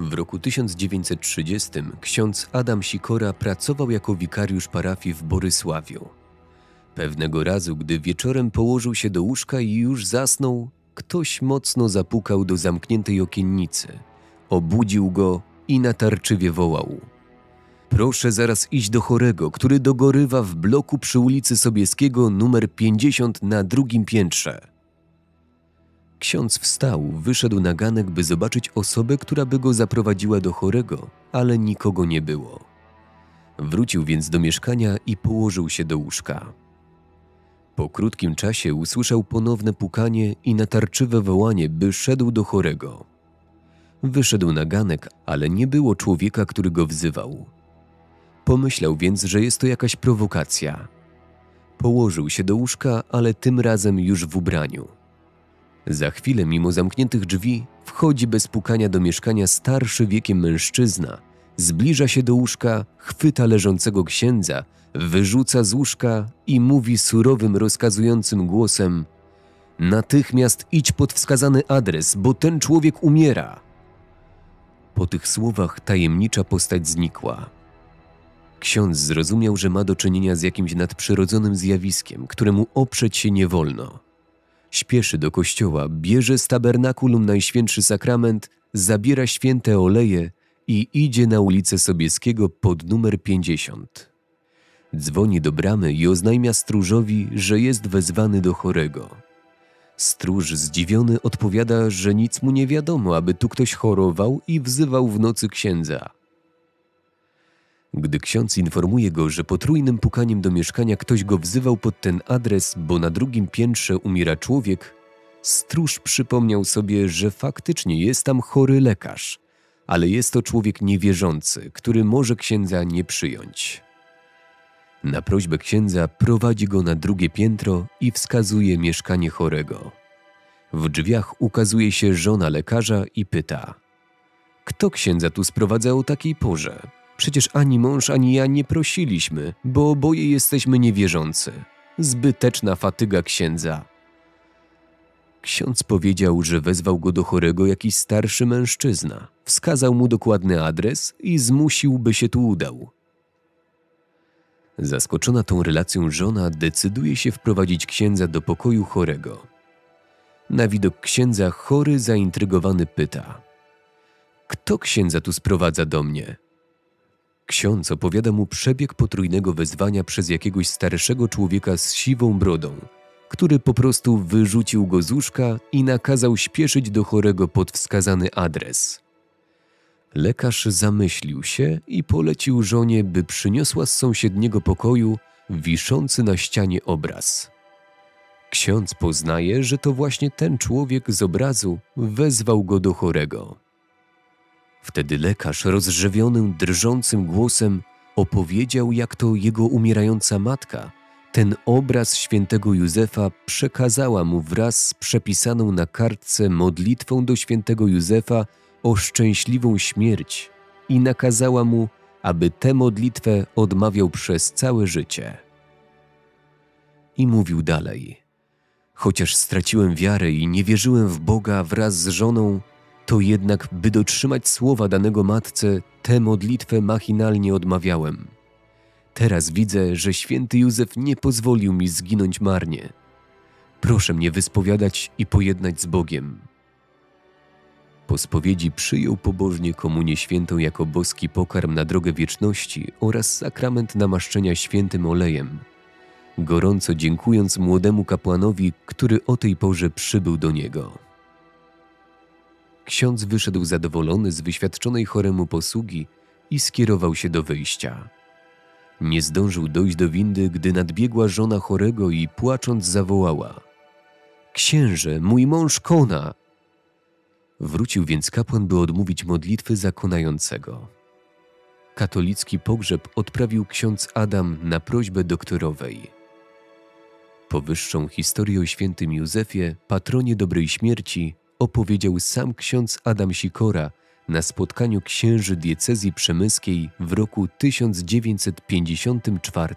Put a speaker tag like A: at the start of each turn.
A: W roku 1930 ksiądz Adam Sikora pracował jako wikariusz parafii w Borysławiu. Pewnego razu, gdy wieczorem położył się do łóżka i już zasnął, ktoś mocno zapukał do zamkniętej okiennicy. Obudził go i natarczywie wołał. Proszę zaraz iść do chorego, który dogorywa w bloku przy ulicy Sobieskiego numer 50 na drugim piętrze. Ksiądz wstał, wyszedł na ganek, by zobaczyć osobę, która by go zaprowadziła do chorego, ale nikogo nie było. Wrócił więc do mieszkania i położył się do łóżka. Po krótkim czasie usłyszał ponowne pukanie i natarczywe wołanie, by szedł do chorego. Wyszedł na ganek, ale nie było człowieka, który go wzywał. Pomyślał więc, że jest to jakaś prowokacja. Położył się do łóżka, ale tym razem już w ubraniu. Za chwilę, mimo zamkniętych drzwi, wchodzi bez pukania do mieszkania starszy wiekiem mężczyzna, zbliża się do łóżka, chwyta leżącego księdza, wyrzuca z łóżka i mówi surowym, rozkazującym głosem: Natychmiast idź pod wskazany adres, bo ten człowiek umiera. Po tych słowach tajemnicza postać znikła. Ksiądz zrozumiał, że ma do czynienia z jakimś nadprzyrodzonym zjawiskiem, któremu oprzeć się nie wolno. Śpieszy do kościoła, bierze z tabernakulum Najświętszy Sakrament, zabiera święte oleje i idzie na ulicę Sobieskiego pod numer 50. Dzwoni do bramy i oznajmia stróżowi, że jest wezwany do chorego. Stróż zdziwiony odpowiada, że nic mu nie wiadomo, aby tu ktoś chorował i wzywał w nocy księdza. Gdy ksiądz informuje go, że potrójnym pukaniem do mieszkania ktoś go wzywał pod ten adres, bo na drugim piętrze umiera człowiek, stróż przypomniał sobie, że faktycznie jest tam chory lekarz, ale jest to człowiek niewierzący, który może księdza nie przyjąć. Na prośbę księdza prowadzi go na drugie piętro i wskazuje mieszkanie chorego. W drzwiach ukazuje się żona lekarza i pyta: Kto księdza tu sprowadza o takiej porze? Przecież ani mąż, ani ja nie prosiliśmy, bo oboje jesteśmy niewierzący. Zbyteczna fatyga księdza. Ksiądz powiedział, że wezwał go do chorego jakiś starszy mężczyzna. Wskazał mu dokładny adres i zmusił, by się tu udał. Zaskoczona tą relacją żona decyduje się wprowadzić księdza do pokoju chorego. Na widok księdza chory zaintrygowany pyta: Kto księdza tu sprowadza do mnie? Ksiądz opowiada mu przebieg potrójnego wezwania przez jakiegoś starszego człowieka z siwą brodą, który po prostu wyrzucił go z łóżka i nakazał śpieszyć do chorego pod wskazany adres. Lekarz zamyślił się i polecił żonie, by przyniosła z sąsiedniego pokoju wiszący na ścianie obraz. Ksiądz poznaje, że to właśnie ten człowiek z obrazu wezwał go do chorego. Wtedy lekarz, rozrzewionym, drżącym głosem, opowiedział, jak to jego umierająca matka ten obraz świętego Józefa przekazała mu wraz z przepisaną na kartce modlitwą do świętego Józefa o szczęśliwą śmierć i nakazała mu, aby tę modlitwę odmawiał przez całe życie. I mówił dalej: Chociaż straciłem wiarę i nie wierzyłem w Boga wraz z żoną, to jednak, by dotrzymać słowa danego matce, tę modlitwę machinalnie odmawiałem. Teraz widzę, że święty Józef nie pozwolił mi zginąć marnie. Proszę mnie wyspowiadać i pojednać z Bogiem. Po spowiedzi przyjął pobożnie komunię świętą jako boski pokarm na drogę wieczności oraz sakrament namaszczenia świętym olejem, gorąco dziękując młodemu kapłanowi, który o tej porze przybył do niego. Ksiądz wyszedł zadowolony z wyświadczonej choremu posługi i skierował się do wyjścia. Nie zdążył dojść do windy, gdy nadbiegła żona chorego i płacząc zawołała: Księże, mój mąż kona! Wrócił więc kapłan, by odmówić modlitwy zakonającego. Katolicki pogrzeb odprawił ksiądz Adam na prośbę doktorowej. Powyższą historię o świętym Józefie, patronie dobrej śmierci, opowiedział sam ksiądz Adam Sikora na spotkaniu księży diecezji przemyskiej w roku 1954.